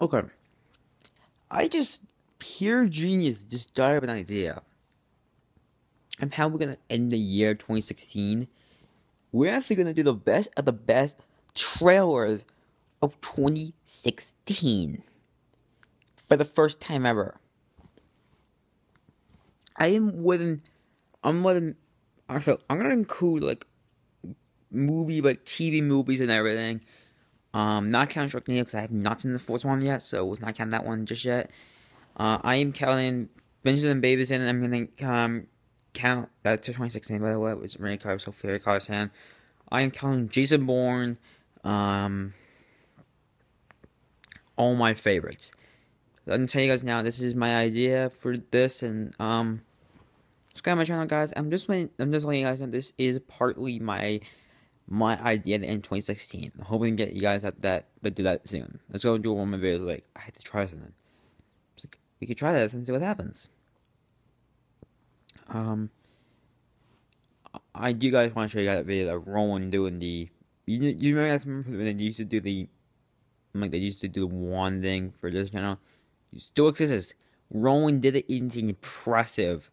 Okay. I just pure genius just thought of an idea. And how we're gonna end the year 2016. We're actually gonna do the best of the best trailers of 2016 for the first time ever. I am within. I'm within. Also, I'm gonna include like movie, like TV movies and everything. Um, not counting Sharknado because I have not seen the fourth one yet, so we'll not count that one just yet. Uh, I am counting Benjamin Babies and I'm gonna um count that's 2016 by the way. It was Randy Carter, so favorite Carson. I am counting Jason Bourne. Um, all my favorites. I'm gonna tell you guys now. This is my idea for this, and um, subscribe to my channel, guys. I'm just I'm just letting you guys know this is partly my my idea in 2016. I'm hoping to get you guys at that to do that soon. Let's go and do one of my videos. Like I had to try something. Like, we could try that and see what happens. Um, I do guys want to show you guys that video that Rowan doing the. You you remember guys when they used to do the, like they used to do the one thing for this channel. It still exists. Rowan did it. It's impressive.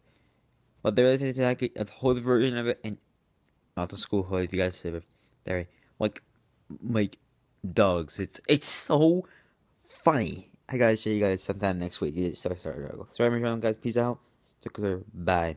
But there is a, a whole version of it, and not the school hood. If you guys say there, like, like dogs. It's it's so funny. I gotta show you guys sometime next week. Sorry, sorry, sorry, my channel, guys. Peace out. Take care. Bye.